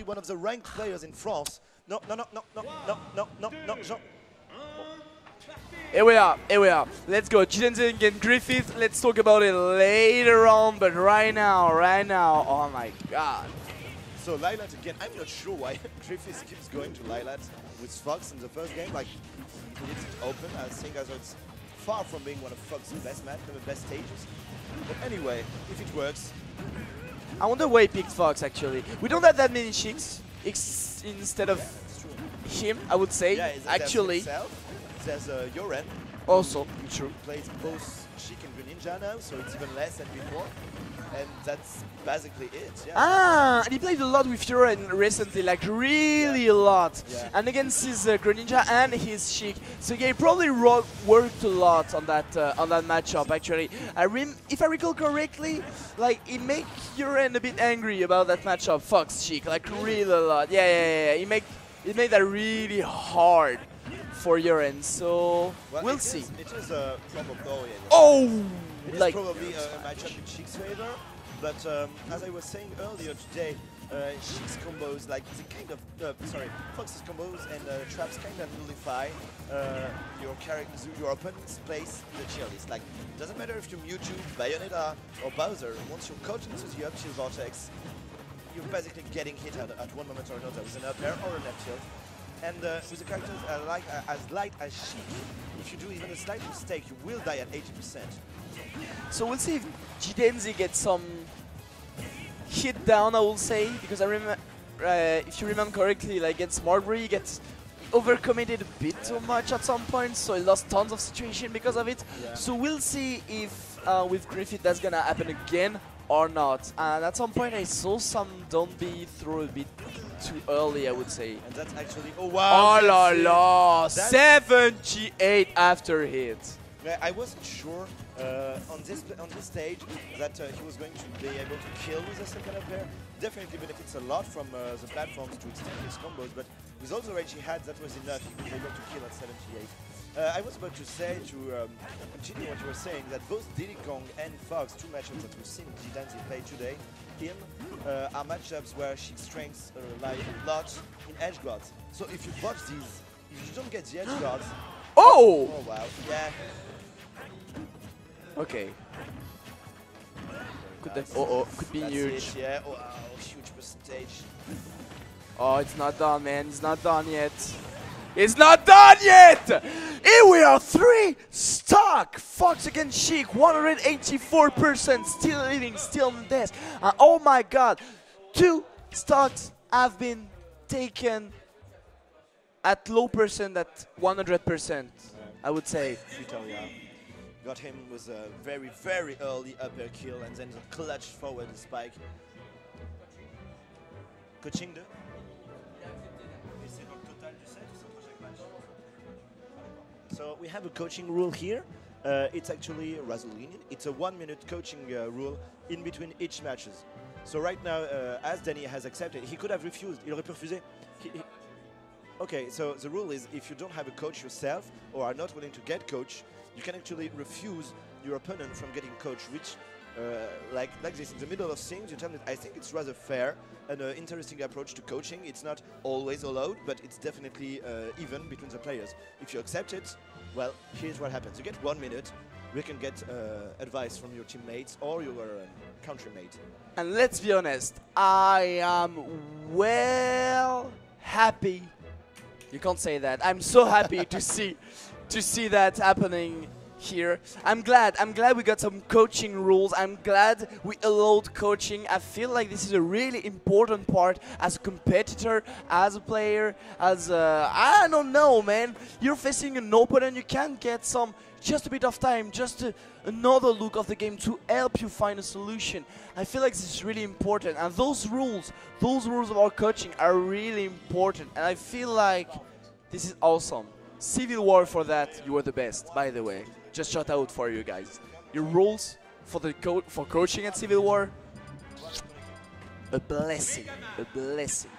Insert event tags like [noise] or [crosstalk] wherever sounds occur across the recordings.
probably one of the ranked players in France. No, no, no, no, no, no, no, no, no, Jean. Here we are, here we are. Let's go. G-danzee against Griffith. Let's talk about it later on, but right now, right now, oh my god. So Lylat again, I'm not sure why [laughs] Griffiths keeps going to Lylat with Fox in the first game. Like, he leaves it open. I think as it's far from being one of Fox's best matches, the best stages. But anyway, if it works, I wonder why he picked Fox actually. We don't have that many Sheiks ex instead of true. him, I would say. Yeah, there's actually, himself, there's uh, Yoren, also true. plays both Sheik and Greninja now, so it's even less than before. And that's basically it, yeah. Ah, and he played a lot with Yoren recently, like really a lot. Yeah. And against his uh, Greninja and his Sheik. So yeah, he probably worked a lot on that uh, on that matchup. Actually, I rem- if I recall correctly, like it made Yoren a bit angry about that matchup, Fox Sheik, like really a lot. Yeah, yeah, yeah. yeah. He make it made that really hard for Yoren. So Well, we'll see. is- it is a probably. Oh, It is like probably a, a matchup in Sheik's favor, but um, as I was saying earlier today, uh, Sheik's combos, like the kind of, uh, sorry, Fox's combos and uh, traps kind of nullify uh, your character, your opponent's place in the chill list. Like, doesn't matter if you're Mewtwo, Bayonetta, or Bowser, once you're caught into the up tilt vortex, you're basically getting hit at, at one moment or another with an up air or an up tilt. And uh, with the characters uh, like, uh, as light as Sheik, if you do even a slight mistake, you will die at 80%. So we'll see if G-danzee gets some hit down, I will say, because I remember, uh, if you remember correctly, like against Marbury, he gets overcommitted a bit too much at some point, so he lost tons of situation because of it. Yeah. So we'll see if uh, with Griffith that's gonna happen again or not. And at some point I saw some don't be through a bit too early, I would say. And that's actually oh wow! Oh la la! 78 after hit. I wasn't sure uh, on this on this stage that uh, he was going to be able to kill with a second up air. Definitely benefits a lot from uh, the platforms to extend his combos, but with all the rage he had, that was enough. He was able to kill at 78. Uh, I was about to say, to um, continue what you were saying, that both Diddy Kong and Fox, two matches that we've seen G-danzee play today, in uh, are matchups where she strengths uh, lie a lot in edge guards. So if you botch these, if you don't get the edge guards, [gasps] Oh! oh wow, yeah, Okay. Could that, oh, oh, could be huge. It, yeah. Wow, huge percentage. Oh, it's not done, man. It's not done yet. It's not done yet! Here we are, three stock! Fox against Sheik, 184%, still living, still on death. And oh my god, two stocks have been taken at low percent, at 100%, I would say. Vitoria got him with a very, very early upper kill and then the clutch forward spike. Coaching 2 So we have a coaching rule here. Uh, it's actually rather. It's a one-minute coaching uh, rule in between each matches. So right now, uh, as Danny has accepted, he could have refused. Il aurait pu refuser. Okay, so the rule is if you don't have a coach yourself or are not willing to get coach, you can actually refuse your opponent from getting coach, which, like like this, in the middle of things, you tell me, I think it's rather fair and an interesting approach to coaching. It's not always allowed, but it's definitely uh, even between the players. If you accept it, well, here's what happens. You get one minute, we can get uh, advice from your teammates or your um, countrymate. And let's be honest, I am well happy. You can't say that. I'm so happy to see to see that happening here. I'm glad. I'm glad we got some coaching rules. I'm glad we allowed coaching. I feel like this is a really important part as a competitor, as a player, as a I don't know, man. You're facing an opponent. You can get some just a bit of time, just a, another look of the game to help you find a solution. I feel like this is really important, and those rules, those rules of our coaching are really important. And I feel like this is awesome. Civil War for that, you were the best, by the way. Just shout out for you guys. Your rules for the co- for coaching at Civil War, a blessing, a blessing.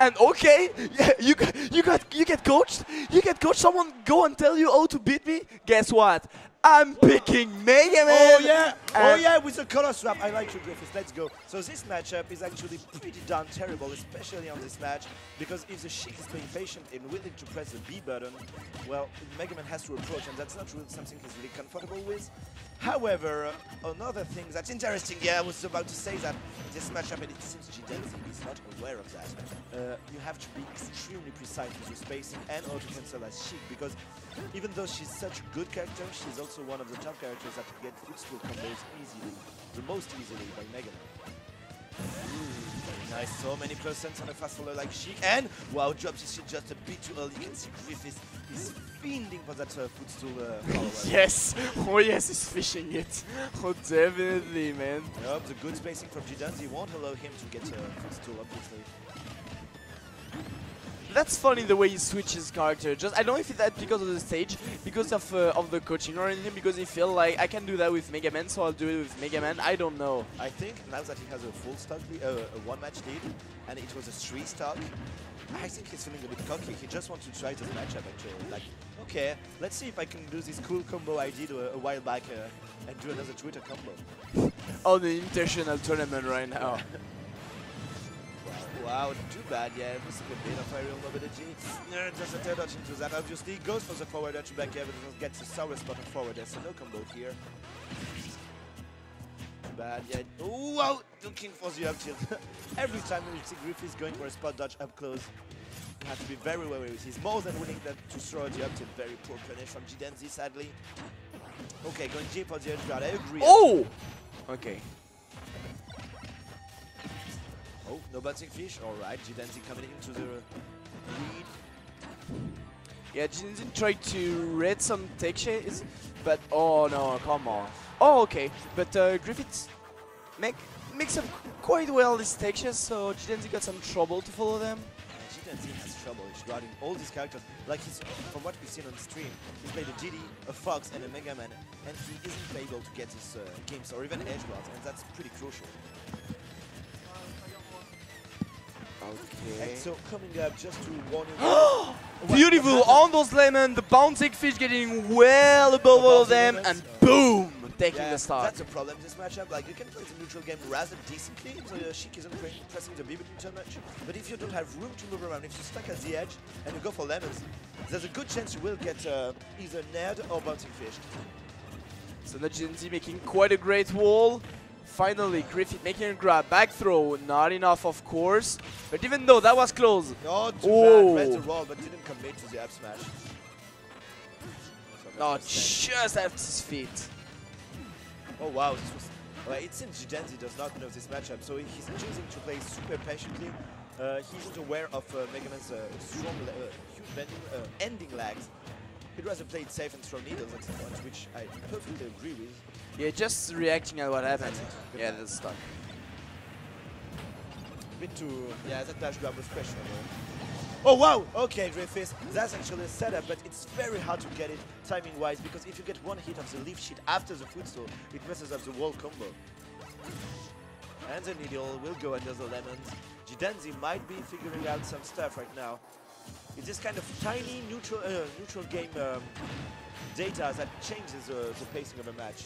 And okay, [laughs] yeah, you you got you get coached. You get coached. Someone go and tell you how to beat me. Guess what? I'm picking Mega Man. Oh yeah! Oh yeah, with the color swap. I like you, Griffiths. Let's go. So this matchup is actually pretty darn terrible, especially on this match, because if the Sheik is being patient and willing to press the B button, well, Mega Man has to approach, and that's not really something he's really comfortable with. However, another thing that's interesting, yeah, I was about to say that this matchup, and it seems G-danzee is not aware of that. Uh, you have to be extremely precise with your spacing and auto cancel as Sheik, because even though she's such a good character, she's also one of the top characters that get footstool combos easily, the most easily by Mega very nice, so many percents on a fast follower like Sheik, and wow, drops shit just a bit too early. You can see Griffith is fiending for that uh, footstool uh. [laughs] Yes. [laughs] Oh yes, he's fishing it. [laughs] Oh definitely, man. Yup, the good spacing from G-danzee won't allow him to get a footstool, obviously. That's funny the way he switches character. Just I don't know if it's that because of the stage, because of uh, of the coaching, or anything. Because he feel like I can do that with Mega Man, so I'll do it with Mega Man. I don't know. I think now that he has a full stock, uh, a one match lead, and it was a three stock, I think he's feeling a bit cocky. He just wants to try this matchup actually. Like, okay, let's see if I can do this cool combo I did a, a while back uh, and do another Twitter combo. On the international tournament right now. [laughs] Wow, too bad, yeah, missing a bit of aerial mobility. No, does a third dodge into that, obviously. Goes for the forward dodge back here, but gets the sour spot on forward there, so no combo here. Bad, yeah. Ooh, looking for the up tilt. [laughs] Every time you see Griffiths going for a spot dodge up close, you have to be very wary. With. He's more than willing to throw the up tilt. Very poor punish from G-danzee, sadly. Okay, going G for the edge guard, I agree. Oh. Okay. Oh, no bouncing fish. Alright, G-danzee coming into the lead. Yeah, Jinzin tried to read some tech shades, but oh no, come on. Oh, okay, but uh, Griffiths make mix up quite well these shades, so Jinzi got some trouble to follow them. G-danzee has trouble he's routing all these characters. Like he's, from what we've seen on the stream, he's played a GD, a Fox, and a Mega Man, and he isn't able to get his uh, games or even edge guards, and that's pretty crucial. Okay. And so coming up, just to warn you. [gasps] Beautiful on those lemon, the bouncing fish getting well above all of them, and boom, taking Yeah, the start. that's a problem this matchup. Like you can play the neutral game rather decently, so uh, Sheik isn't pressing the B button too much. But if you don't have room to move around, if you're stuck at the edge and you go for lemons, there's a good chance you will get uh, either nared or bouncing fish. So now Jinzi making quite a great wall. Finally, Griffith making a grab, back throw, not enough of course. But even though that was close, Not too Oh. bad. Read the roll, but didn't commit to the up smash. So not just at his feet. Oh wow, this was. It seems G-danzee does not know this matchup, so he's choosing to play super patiently. Uh, he isn't aware of uh, Mega Man's uh, strong, uh, huge bending, uh, ending lags. He'd rather play it safe and throw needles at some point, which I perfectly agree with. Yeah, just reacting at what happened. Good Yeah, that's stuck. bit too. Yeah, that dash grab was questionable. Oh wow! Okay, Griffiths, that's actually a setup, but it's very hard to get it timing-wise because if you get one hit of the leaf shield after the footstool, it messes up the wall combo. And the needle will go under the lemons. G-danzee might be figuring out some stuff right now. It's this kind of tiny neutral uh, neutral game um, data that changes uh, the pacing of a match.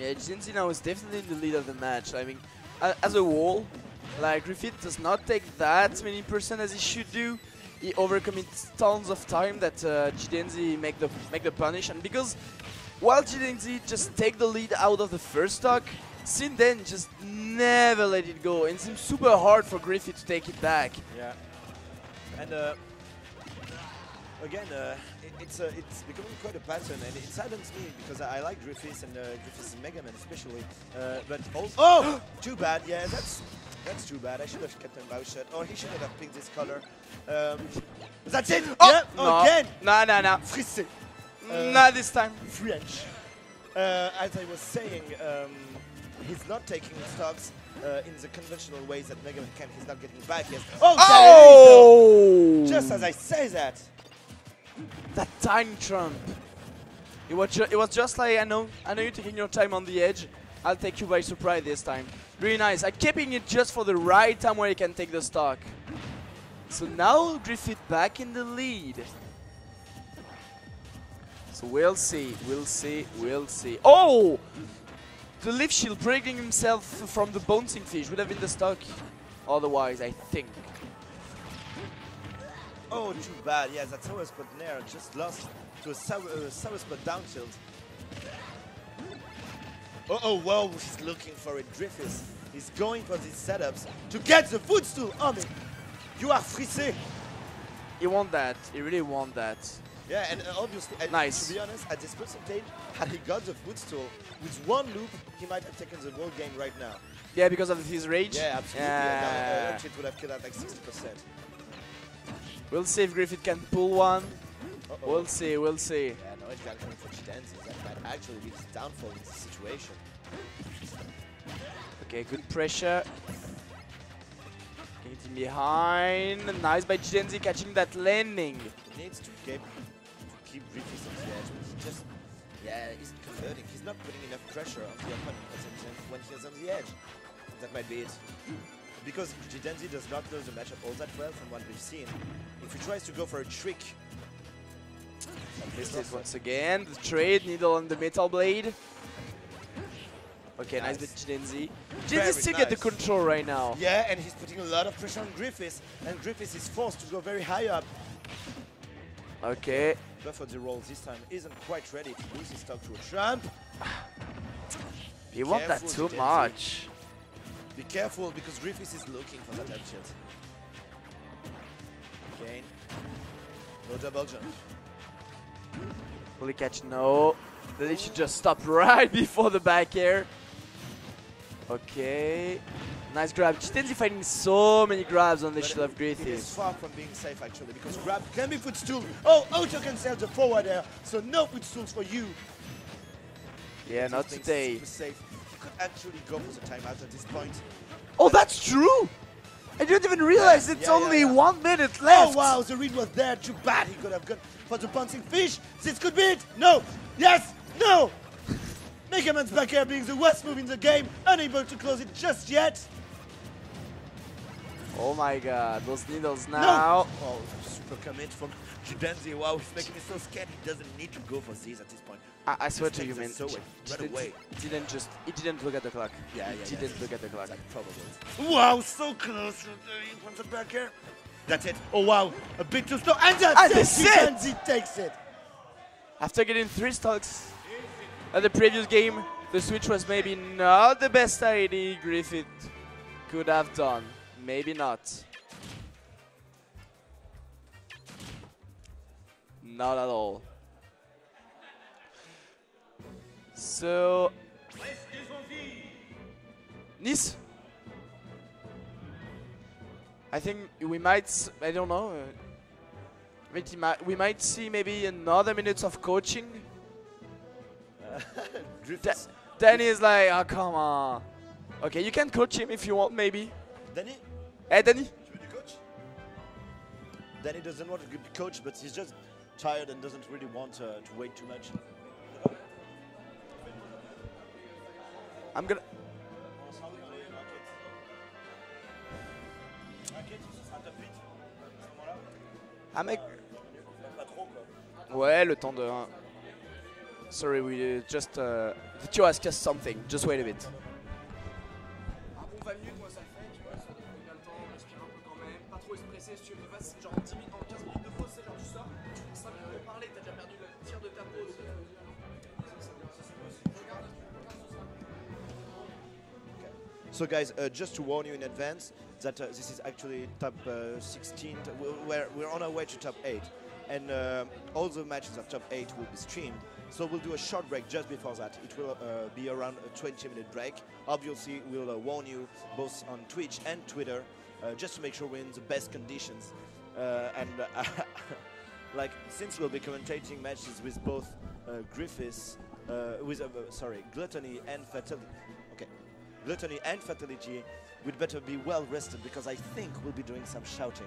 Yeah, Jinzi now is definitely in the lead of the match. I mean, a- as a whole, like Griffith does not take that many percent as he should do. He overcommits tons of time that uh, G-danzee make the make the punish, and because while G-danzee just take the lead out of the first stock, since then just never let it go, and it seems super hard for Griffith to take it back. Yeah. And uh, again, uh, it, it's uh, it's becoming quite a pattern, and it saddens me because I, I like Griffiths and uh, Griffiths and Mega Man especially. Uh, but also, oh, [gasps] too bad. Yeah, that's that's too bad. I should have kept him mouth shut, or he should have picked this color. Um, that's it. yeah, no, again. no, no, no, Frissé. Uh, not this time. French. Uh, as I was saying, um, he's not taking stocks uh, in the conventional ways that Mega Man can. He's not getting back yet. Oh, there it is, though. Oh! Just as I say that. That time trump. It was, it was just like I know I know you're taking your time on the edge. I'll take you by surprise this time. Really nice. I'm keeping it just for the right time where you can take the stock. So now Griffith back in the lead. So we'll see, we'll see, we'll see. Oh! The leaf shield breaking himself from the bouncing fish would have been the stock. Otherwise, I think. Oh, too bad. Yeah, that sour spot Nair just lost to a sour, uh, sour spot down tilt. Oh, oh, whoa, he's looking for it. Griffiths He's going for these setups to get the footstool on it. You are frissé. He want that. He really want that. Yeah, and uh, obviously, Nice. to be honest, at this percentage, had he got the footstool, with one loop, he might have taken the whole game right now. Yeah, because of his rage. Yeah, absolutely. Yeah. And uh, would have killed at like 60%. We'll see if Griffith can pull one. Uh-oh. We'll see, we'll see. Yeah, no, it's got coming for G-danzee. Actually be his downfall in this situation. Okay, good pressure. Getting behind. Nice by Genzi catching that landing. He needs to keep, to keep on the edge, but he just, yeah, he's converting. He's not putting enough pressure on the opponent when he's on the edge. That might be it. Because G-danzee does not know the matchup all that well from what we've seen. If he tries to go for a trick, Missed it once again. The trade, needle on the metal blade. Okay, nice, Nice. with G-danzee. Very G-danzee still get the control right now. yeah, and he's putting a lot of pressure on Griffiths, and Griffiths is forced to go very high up. Okay. Buffer the roll this time isn't quite ready to lose his stock to a tramp. You want that too much. Be careful because Griffiths is looking for that edge shield. Kane. No double jump. Will catch? No. Then he should just stop [laughs] right before the back air. Okay. Nice grab. G-danzee finding so many grabs on the shield of It is far from being safe actually because grab can be footstool. Oh, auto cancel the forward air, so no footstools for you. Yeah, not today. Safe. You could actually go for the timeout at this point. Oh, that's true! I didn't even realize Yeah, it's yeah, only yeah. one minute left. Oh wow, the read was there. Too bad he could have gone for the bouncing fish. This could be it. No. Yes. No. Mega Man's back air being the worst move in the game, unable to close it just yet. Oh my god, those needles now. No. Oh, super commit from G-danzee. Wow, he's making me so scared. He doesn't need to go for these at this point. I, I swear to you, man. so right didn't, away. didn't just, He didn't look at the clock. Yeah, yeah, yeah. didn't look at the clock. Like probably. Wow, so close from the back here. That's it. Oh wow, a bit too slow, and that's And it. that's it. G-danzee takes it. After getting three stocks at the previous game, the switch was maybe not the best idea Griffith could have done. Maybe not. Not at all. So. Nice. I think we might. I don't know. uh, we might- see maybe another minutes of coaching. [laughs] Griffiths. Danny is like, oh come on. Okay, you can coach him if you want, maybe. Danny, Hey, Danny. tu veux coach? Danny doesn't want to be coached, but he's just tired and doesn't really want uh, to wait too much. I'm gonna. Ah mec. Ouais, le temps de. Sorry, we just. Uh, Tio asked us something. Just wait a bit. Si tu veux genre 10 minutes, 15 minutes de pause, c'est genre tu sors, tu prends 5 minutes de parler, t'as déjà perdu le tir de ta pause. So guys, uh, just to warn you in advance that uh, this is actually top uh, 16. We're, we're, on our way to top 8. And uh, all the matches of top 8 will be streamed. So we'll do a short break just before that. It will uh, be around a 20 minute break. Obviously, we'll uh, warn you both on Twitch and Twitter just to make sure we're in the best conditions. Uh, and uh, [laughs] like, since we'll be commentating matches with both uh, Griffiths, uh, with, uh, sorry, Glutonny and Fatality. Okay, Glutonny and Fatality, we'd better be well rested because I think we'll be doing some shouting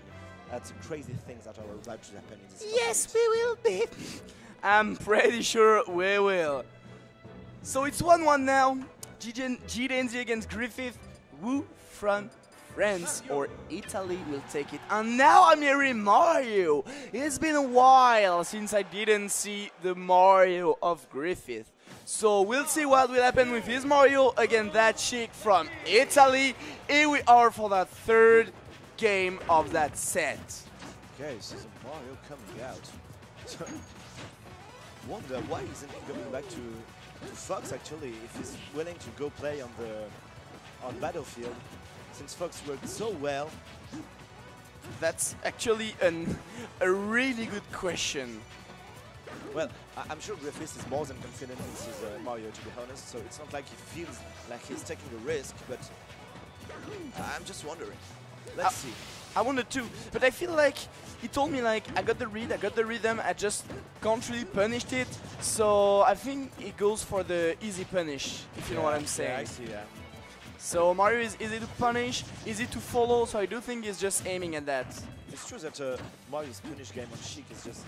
at some crazy things that are about to happen in this Yes, we will be. [laughs] I'm pretty sure we will. So it's 1 1 now. G-danzee against Griffith. Wu front France or Italy will take it. And now I'm hearing Mario. It's been a while since I didn't see the Mario of Griffith. So we'll see what will happen with his Mario against that Sheik from Italy. Here we are for that third game of that set. Okay, so the Mario coming out. [laughs] Wonder why isn't he going back to, to Fox actually if he's willing to go play on the on Battlefield since Fox worked so well. That's actually an, a really good question. Well, I am sure Griffiths is more than confident in his uh, Mario, to be honest, so it's not like he feels like he's taking a risk, but I'm just wondering. Let's Uh, see. I wanted to, but I feel like he told me like I got the read, I got the rhythm, I just can't really punish it. So I think he goes for the easy punish, if you know what I'm saying. Yeah, I see, yeah. So Mario is easy to punish, easy to follow, so I do think he's just aiming at that. It's true that uh, Mario's punish game on Sheik is just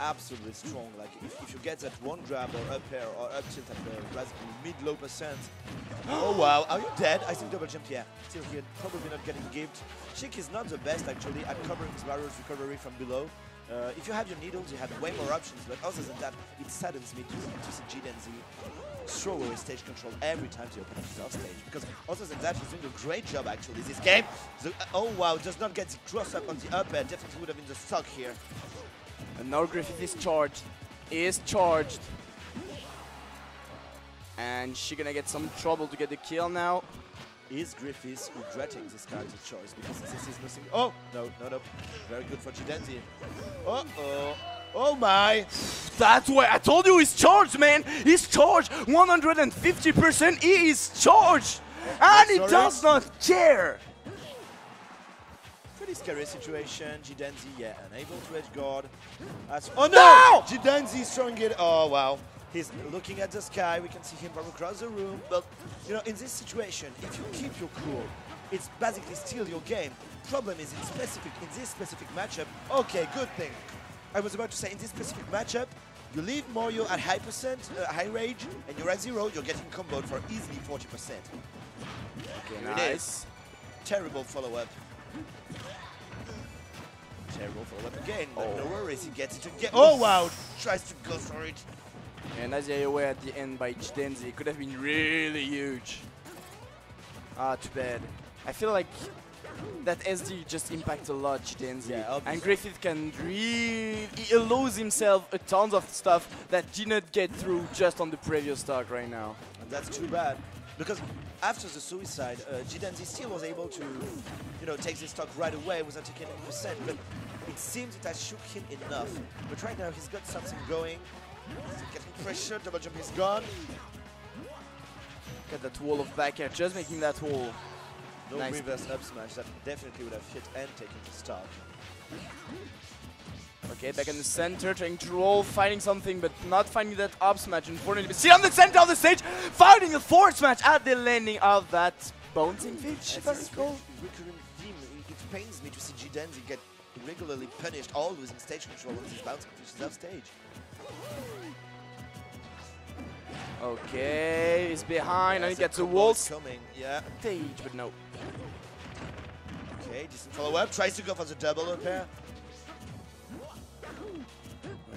absolutely strong. Like if, if you get that one grab or up air or up tilt at the relatively mid-low percent. [gasps] oh wow, are you dead? I think double jump, yeah. Still here, probably not getting gift. Sheik is not the best actually at covering his Mario's recovery from below. Uh, if you have your needles, you have way more options, but other than that, it saddens me to, to see G-danzee throw away stage control every time the opponent is off stage. Because other than that, he's doing a great job actually this game. The, oh wow, does not get the cross up on the up air. Definitely would have been the stock here. And now Griffith is charged. Is charged. And she gonna get some trouble to get the kill now. Is Griffiths regretting this character choice? Because this is missing. Oh, no, no, no. Very good for G-danzee. Uh oh. Oh my! That's why I told you he's charged, man! He's charged 150%! He is charged! And he does not care! Pretty scary situation. G-danzee, yeah, unable to edge guard. That's oh no! No! G-danzee is throwing it. Oh wow. He's looking at the sky. We can see him from across the room. But you know, in this situation, if you keep your cool, it's basically still your game. Problem is in specific in this specific matchup. Okay, good thing. I was about to say in this specific matchup, you leave Mario at high percent, uh, high rage, and you're at zero. You're getting comboed for easily 40 percent. Okay, Here it is. Terrible follow-up. Terrible follow-up again. but Oh. No worries, he gets it again. Oh wow! Tries to go for it. And as you away at the end by G-danzee, it could have been really huge. Ah, too bad. I feel like that SD just impacts a lot G-danzee. Yeah, and Griffith can really... He allows himself a tons of stuff that did not get through just on the previous stock right now. And that's too bad. Because after the suicide, uh, G-danzee still was able to, you know, take this stock right away without taking any percent. But it seems it has shook him enough. But right now he's got something going. Getting pressure. Double jump is gone. Got that wall of back air, just making that wall. No Nice. reverse up smash. That definitely would have hit and taken the stock. Okay, back in the center, trying to roll, finding something, but not finding that up smash. Unfortunately, but still on the center of the stage, finding a forward smash at the landing of that bouncing fish, if I As recall. recurring theme, it, pains me to see G-danzee get regularly punished, always in stage control he's bouncing fishes off stage. Okay, he's behind, and he gets a combo coming. Yeah. stage, but no. Okay, decent follow-up. Tries to go for the double up here.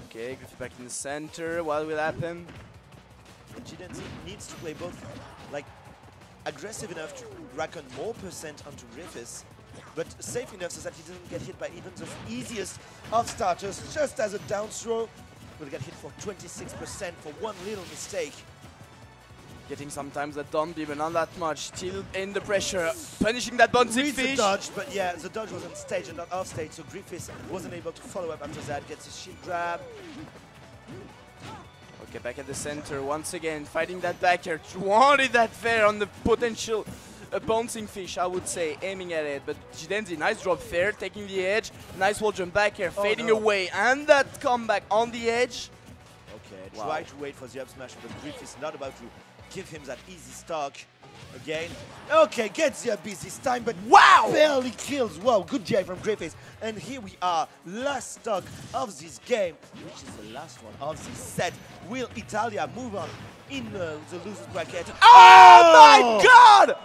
Okay, Griffith back in the center, what will happen? G-danzee needs to play both, like, aggressive enough to rack on more percent onto Griffiths, but safe enough so that he doesn't get hit by even the easiest of starters, just as a down throw. Will get hit for 26% for one little mistake. Getting sometimes that don't even not that much, still in the pressure, punishing that bouncing Reads the dodge, but yeah, the dodge was on stage and not off stage, so Griffiths wasn't able to follow up after that. Gets a shield grab. Okay, back at the center once again, fighting that back air. Wanted that fair on the potential uh, bouncing fish, I would say, aiming at it. But G-danzee, nice drop fair, taking the edge. Nice wall jump back air, Oh, fading no. away, and that comeback on the edge. Okay, Wow. try to wait for the up smash, but Griffiths not about to give him that easy stock again. Okay, gets the abyss this time, but Wow! barely kills. Wow, good J from Griffiths. And here we are, last stock of this game, which is the last one of this set. Will Italia move on in uh, the losers bracket? Oh, my god!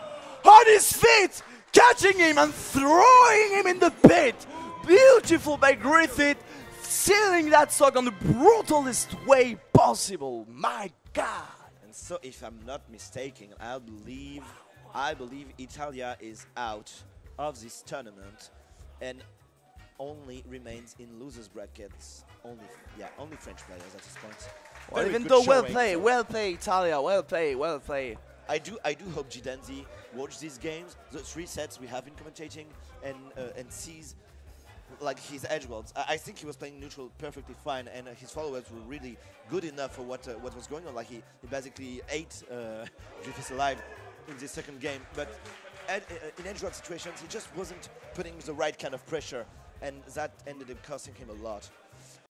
On his feet! catching him and throwing him in the pit. Beautiful by Griffith, sealing that stock on the brutalist way possible. My God. And so, if I'm not mistaken, I believe, I believe Italia is out of this tournament, and only remains in losers brackets. Only, yeah, only French players at this point. Well, even though well played, well played, Italia, well played, well played. I do, I do hope G-danzee watch these games, the three sets we have been commentating, and uh, and sees like his edge worlds. I, I think he was playing neutral perfectly fine, and uh, his followers were really good enough for what uh, what was going on. Like he, he basically ate uh, [laughs] alive in the second game, but ed, uh, in edge world situations, he just wasn't putting the right kind of pressure, and that ended up costing him a lot.